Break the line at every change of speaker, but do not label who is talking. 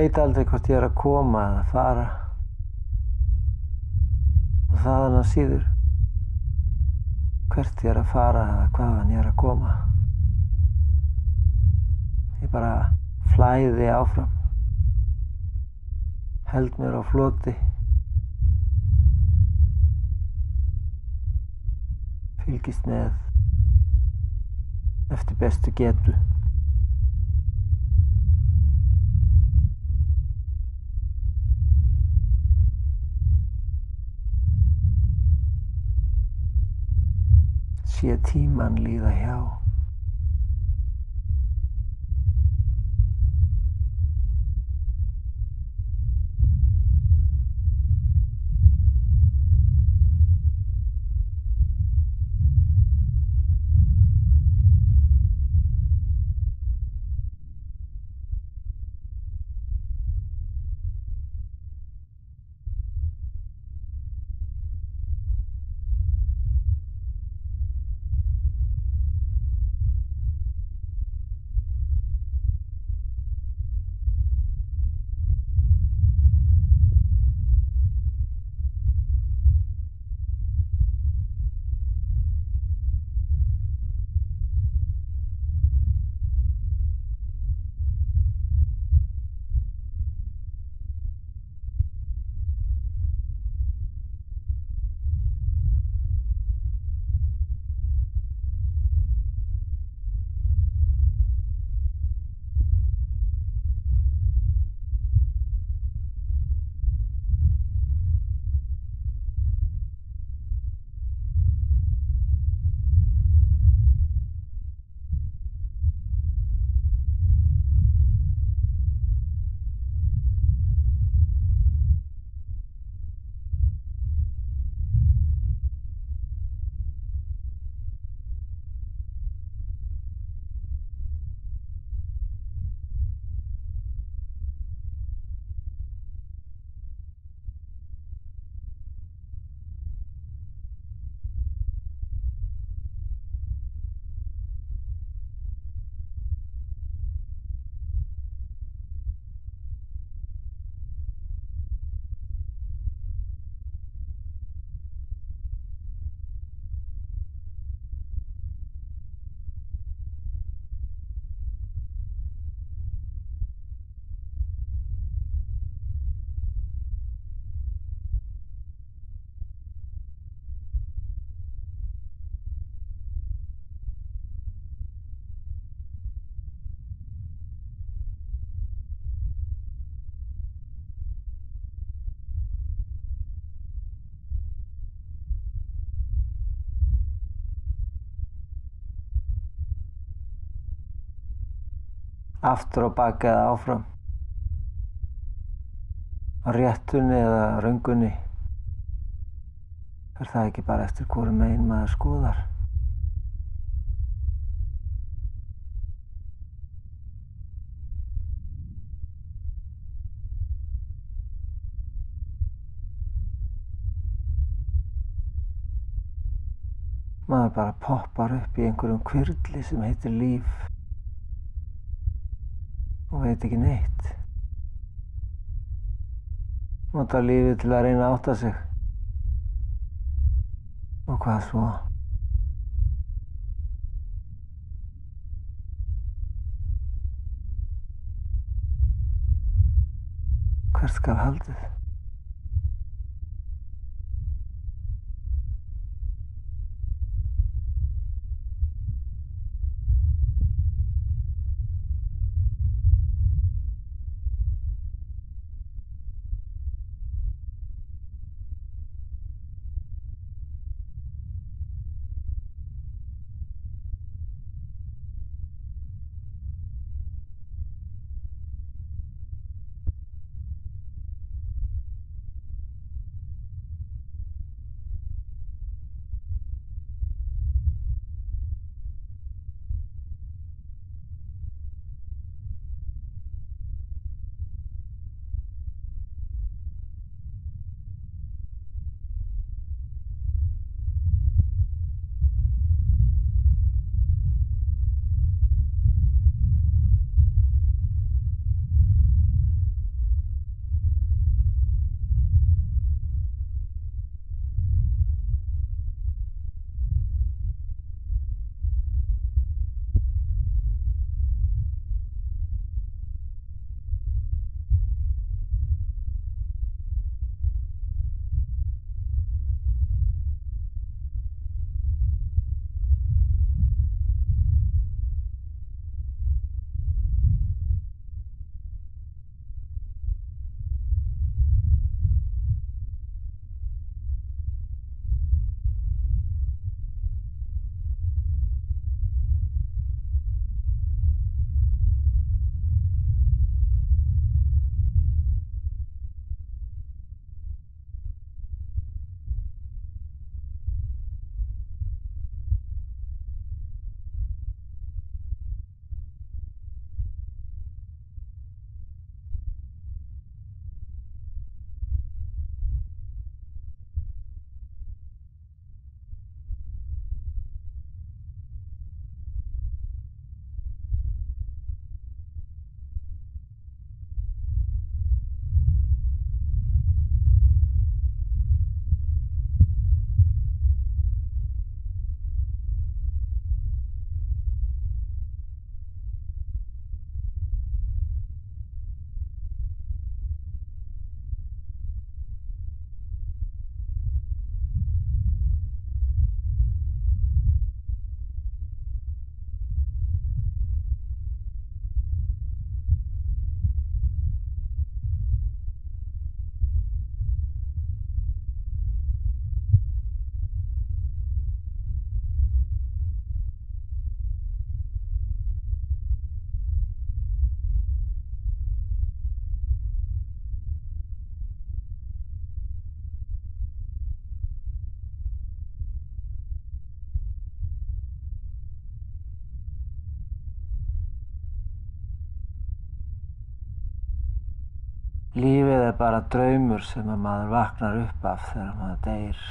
veit aldrei hvort ég er að koma eða fara. Og þaðan að síður hvert ég er að fara eða hvaðan ég er að koma. Ég bara flæði áfram. Held mér á floti. Fylgist með eftir bestu getu. Sé tíman líða hjá. Aftur á bak eða áfram. Á réttunni eða röngunni. Er það ekki bara eftir hverju megin maður skoðar? Maður bara poppar upp í einhverjum kvirli sem heitir líf. og veit ekki neitt. Nota lífið til að reyna að átta sig. Og hvað svo? Hvert skal haldið? Lífið er bara draumur sem að maður vaknar upp af þegar maður deyr